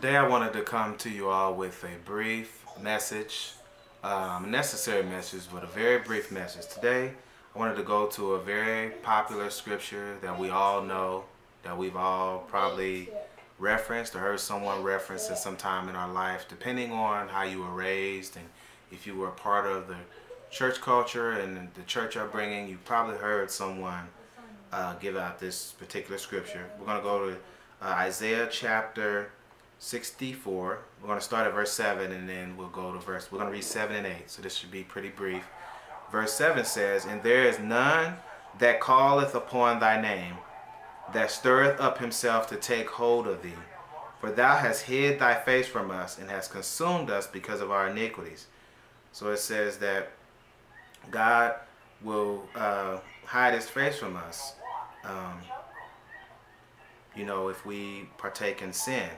Today I wanted to come to you all with a brief message, um, necessary message, but a very brief message. Today I wanted to go to a very popular scripture that we all know, that we've all probably referenced or heard someone reference at some time in our life, depending on how you were raised and if you were a part of the church culture and the church upbringing, you probably heard someone uh, give out this particular scripture. We're going to go to uh, Isaiah chapter 64. We're going to start at verse 7 and then we'll go to verse, we're going to read 7 and 8, so this should be pretty brief. Verse 7 says, And there is none that calleth upon thy name, that stirreth up himself to take hold of thee. For thou hast hid thy face from us, and hast consumed us because of our iniquities. So it says that God will uh, hide his face from us, um, you know, if we partake in sin.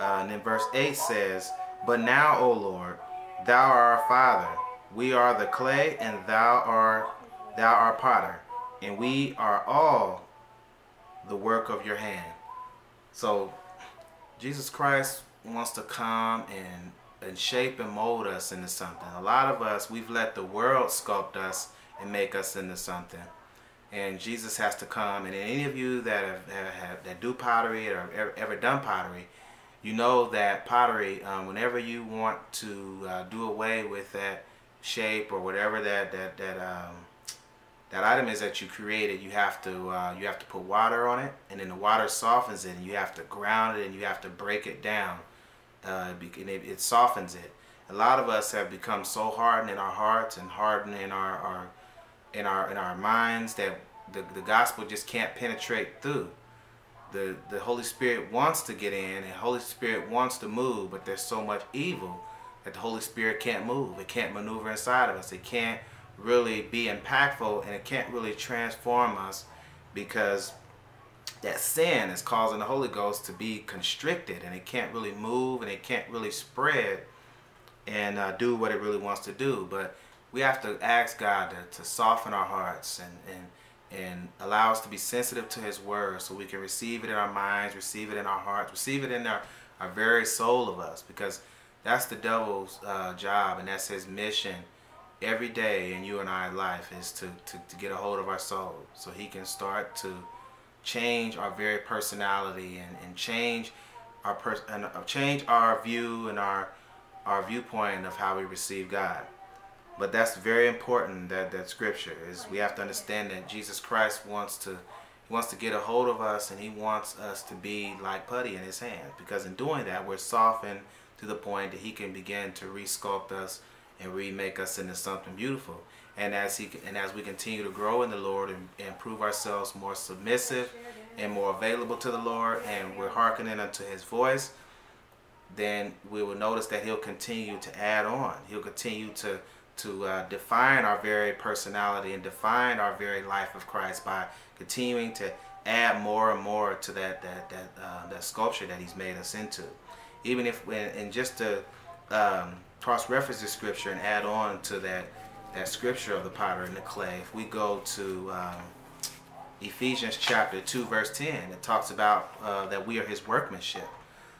Uh, and then verse 8 says, But now, O Lord, thou art our Father. We are the clay, and thou art thou art potter, and we are all the work of your hand. So Jesus Christ wants to come and and shape and mold us into something. A lot of us, we've let the world sculpt us and make us into something. And Jesus has to come. And any of you that have, have, have that do pottery or ever, ever done pottery, you know that pottery, um, whenever you want to uh, do away with that shape or whatever that that that um, that item is that you created, you have to uh, you have to put water on it, and then the water softens it, and you have to ground it, and you have to break it down, uh, and it, it softens it. A lot of us have become so hardened in our hearts and hardened in our, our in our in our minds that the, the gospel just can't penetrate through the, the Holy Spirit wants to get in and Holy Spirit wants to move, but there's so much evil that the Holy Spirit can't move. It can't maneuver inside of us. It can't really be impactful and it can't really transform us because that sin is causing the Holy Ghost to be constricted and it can't really move and it can't really spread and uh, do what it really wants to do. But we have to ask God to, to soften our hearts and, and and allow us to be sensitive to his word so we can receive it in our minds, receive it in our hearts, receive it in our, our very soul of us because that's the devil's uh, job and that's his mission every day in you and I life is to, to, to get a hold of our soul so he can start to change our very personality and, and change our pers and uh, change our view and our our viewpoint of how we receive God. But that's very important that that scripture is we have to understand that Jesus Christ wants to wants to get a hold of us and he wants us to be like putty in his hand because in doing that we're softened to the point that he can begin to resculpt us and remake us into something beautiful. And as he and as we continue to grow in the Lord and, and prove ourselves more submissive and more available to the Lord and we're hearkening unto his voice, then we will notice that he'll continue to add on. He'll continue to to uh, define our very personality and define our very life of Christ by continuing to add more and more to that that that uh, that sculpture that He's made us into. Even if, and just to um, cross-reference the scripture and add on to that that scripture of the potter and the clay, if we go to um, Ephesians chapter 2 verse 10 it talks about uh, that we are his workmanship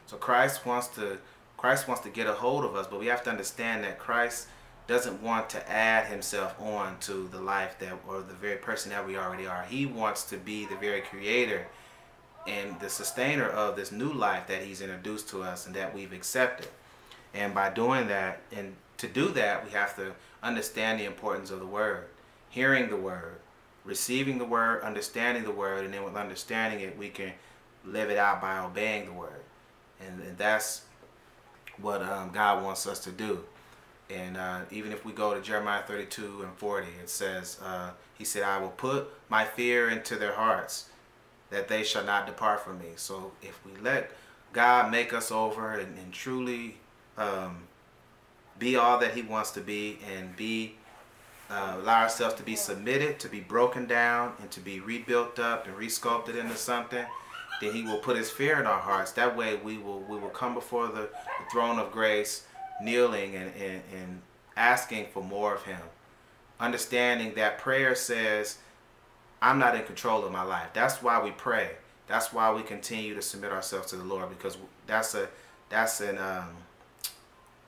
so Christ wants to Christ wants to get a hold of us but we have to understand that Christ doesn't want to add himself on to the life that or the very person that we already are. He wants to be the very creator and the sustainer of this new life that he's introduced to us and that we've accepted. And by doing that, and to do that, we have to understand the importance of the word, hearing the word, receiving the word, understanding the word, and then with understanding it, we can live it out by obeying the word. And, and that's what um, God wants us to do. And uh, even if we go to Jeremiah 32 and 40, it says, uh, He said, I will put my fear into their hearts, that they shall not depart from me. So if we let God make us over and, and truly um, be all that He wants to be and be uh, allow ourselves to be submitted, to be broken down, and to be rebuilt up and resculpted into something, then He will put His fear in our hearts. That way, we will we will come before the, the throne of grace kneeling and, and, and asking for more of him. Understanding that prayer says, I'm not in control of my life. That's why we pray. That's why we continue to submit ourselves to the Lord because that's a that's an um,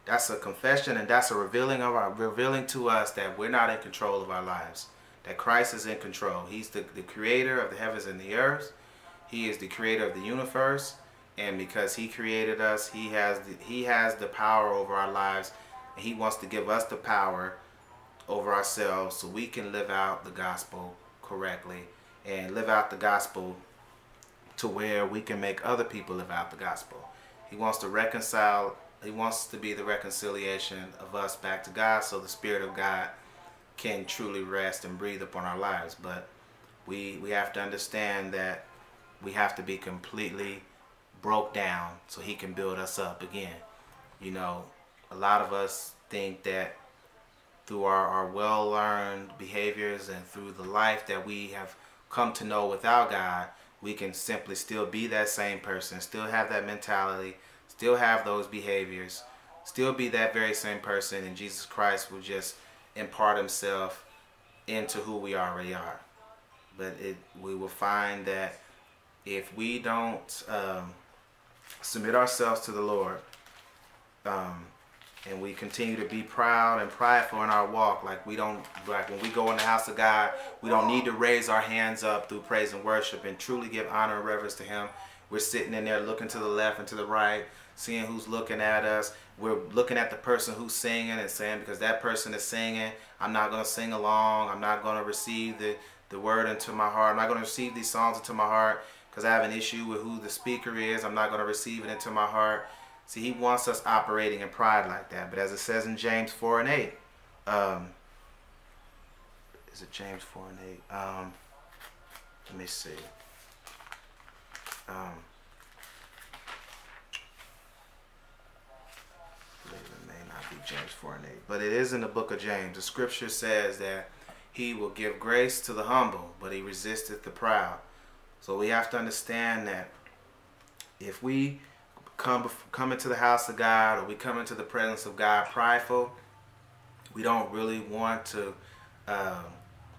that's a confession and that's a revealing of our revealing to us that we're not in control of our lives. That Christ is in control. He's the, the creator of the heavens and the earth. He is the creator of the universe. And because he created us, he has the, he has the power over our lives. And he wants to give us the power over ourselves so we can live out the gospel correctly and live out the gospel to where we can make other people live out the gospel. He wants to reconcile, he wants to be the reconciliation of us back to God so the Spirit of God can truly rest and breathe upon our lives. But we, we have to understand that we have to be completely broke down so he can build us up again. You know, a lot of us think that through our, our well-learned behaviors and through the life that we have come to know without God, we can simply still be that same person, still have that mentality, still have those behaviors, still be that very same person, and Jesus Christ will just impart himself into who we already are. But it, we will find that if we don't um, submit ourselves to the Lord, um, and we continue to be proud and prideful in our walk. Like we don't like when we go in the house of god we don't need to raise our hands up through praise and worship and truly give honor and reverence to him. We're sitting in there looking to the left and to the right seeing who's looking at us. We're looking at the person who's singing and saying because that person is singing i'm not going to sing along. I'm not going to receive the the word into my heart. I'm not going to receive these songs into my heart because i have an issue with who the speaker is i'm not going to receive it into my heart See, he wants us operating in pride like that. But as it says in James 4 and 8, um, is it James 4 and 8? Um, let me see. Um, it may not be James 4 and 8, but it is in the book of James. The scripture says that he will give grace to the humble, but he resisteth the proud. So we have to understand that if we come come into the house of God or we come into the presence of God prideful, we don't really want to um,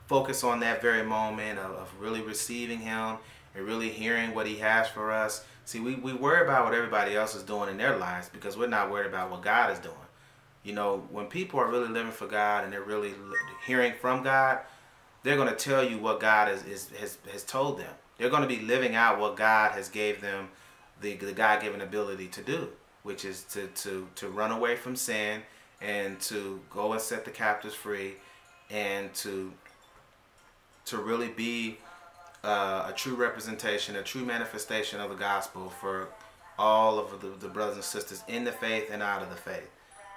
focus on that very moment of, of, really receiving Him and really hearing what He has for us. See, we, we worry about what everybody else is doing in their lives because we're not worried about what God is doing. You know, when people are really living for God and they're really hearing from God, they're going to tell you what God is, is, has, has told them. They're going to be living out what God has gave them the, the God-given ability to do, which is to, to, to run away from sin and to go and set the captives free and to, to really be uh, a true representation, a true manifestation of the gospel for all of the, the brothers and sisters in the faith and out of the faith.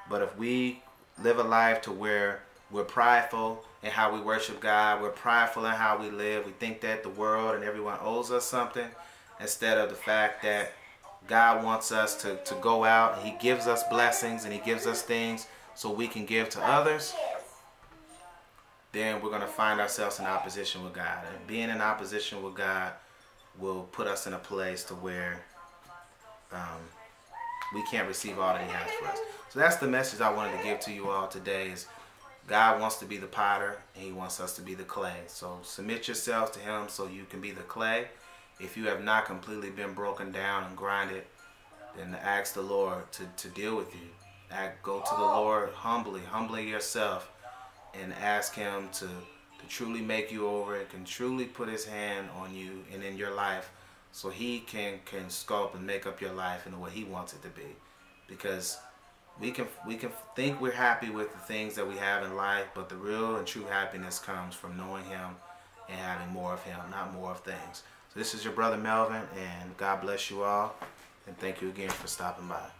But if we live a life to where we're prideful in how we worship God, we're prideful in how we live, we think that the world and everyone owes us something, instead of the fact that God wants us to, to go out and he gives us blessings and he gives us things so we can give to others, then we're going to find ourselves in opposition with God. And being in opposition with God will put us in a place to where um, we can't receive all that he has for us. So that's the message I wanted to give to you all today is God wants to be the potter and he wants us to be the clay. So submit yourselves to him so you can be the clay if you have not completely been broken down and grinded, then ask the Lord to, to deal with you. Act, go to the Lord humbly, humbly yourself, and ask Him to, to truly make you over and can truly put His hand on you and in your life so He can, can sculpt and make up your life in the way He wants it to be. Because we can we can think we're happy with the things that we have in life, but the real and true happiness comes from knowing Him and having more of Him, not more of things. So this is your brother Melvin, and God bless you all. And thank you again for stopping by.